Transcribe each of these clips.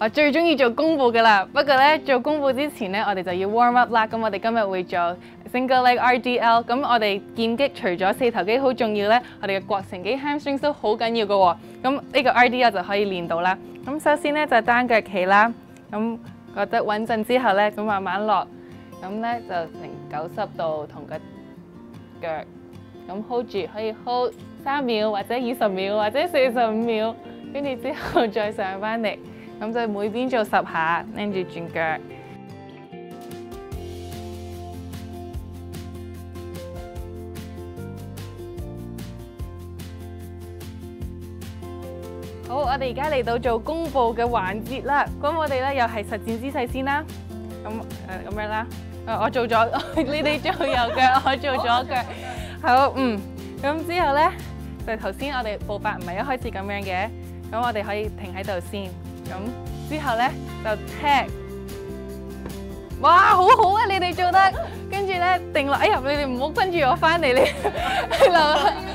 我最中意做公佈噶啦，不過咧做公佈之前咧，我哋就要 warm up 啦。咁我哋今日會做 single leg RDL。咁我哋劍擊除咗四頭肌好重要咧，我哋嘅膕繩肌 hamstring 都好緊要嘅喎。咁呢個 RDL 就可以練到啦。咁首先咧就單腳企啦，咁覺得穩陣之後咧，咁慢慢落，咁咧就成九十度同個腳咁 hold 住，可以 hold 三秒或者二十秒或者四十五秒。跟住之後再上翻嚟，咁就每邊做十下，拎住轉腳。好，我哋而家嚟到做弓步嘅環節啦。咁我哋咧又係實戰姿勢先啦。咁誒咁樣啦。誒我做咗，你哋做右腳，我做左腳。好，嗯。咁之後咧，就頭先我哋步伐唔係一開始咁樣嘅。咁我哋可以停喺度先，咁之後咧就踢，哇，好好啊！你哋做得，跟住咧定落，哎呀，你哋唔好跟住我翻嚟，你。留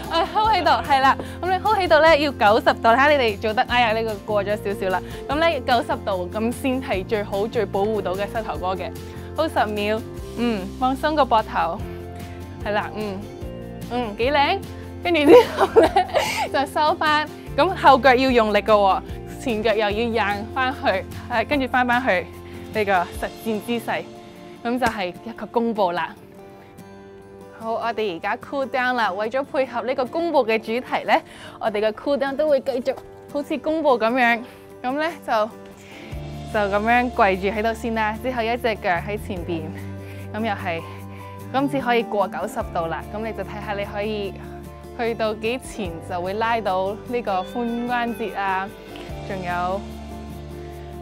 啊 hold 喺度，係啦，咁你 hold 喺度咧要九十度，睇下你哋做得，哎呀呢個過咗少少啦，咁咧九十度咁先係最好最保護到嘅膝頭哥嘅，hold 十秒，嗯，放鬆個膊頭，係啦，嗯嗯幾靚，跟住之後咧就收翻。咁後腳要用力嘅喎，前腳又要硬翻去，係跟住翻翻去呢個實戰姿勢，咁就係一個弓步啦。好，我哋而家 cool down 啦。為咗配合呢個弓步嘅主題咧，我哋嘅 cool down 都會繼續好似弓步咁樣，咁咧就就咁樣跪住喺度先啦。之後一隻腳喺前邊，咁又係今次可以過九十度啦。咁你就睇下你可以。去到幾前就會拉到呢個髋關節啊，仲有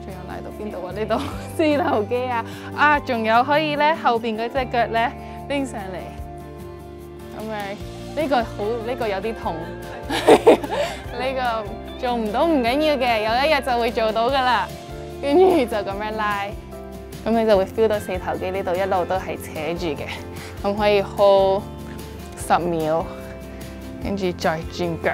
仲有拉到邊度啊？呢度四頭肌啊，啊仲有可以咧後邊嗰隻腳咧拎上嚟，咁咪呢個好呢個有啲痛，呢個做唔到唔緊要嘅，有一日就會做到噶啦。跟住就咁樣拉，咁你就會 feel 到四頭肌呢度一路都係扯住嘅，咁可以 hold 十秒。跟住再轉腳。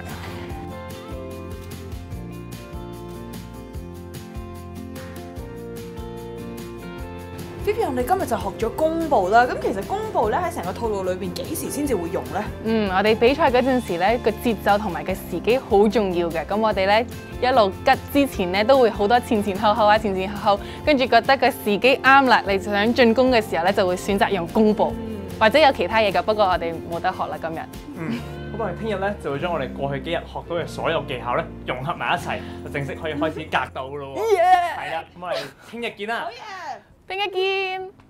Vivian，我哋今日就學咗弓步啦。咁其實弓步咧喺成個套路裏邊幾時先至會用咧？嗯，我哋比賽嗰陣時咧，個節奏同埋個時機好重要嘅。咁我哋咧一路吉之前咧，都會好多前前後後啊，前前後後，跟住覺得個時機啱啦，你想進攻嘅時候咧，就會選擇用弓步，或者有其他嘢嘅。不過我哋冇得學啦，今日。嗯，咁我哋聽日咧就會將我哋過去幾日學到嘅所有技巧咧融合埋一齊，就正式可以開始格鬥咯喎。係啦，咁我哋聽日見啦。聽日見。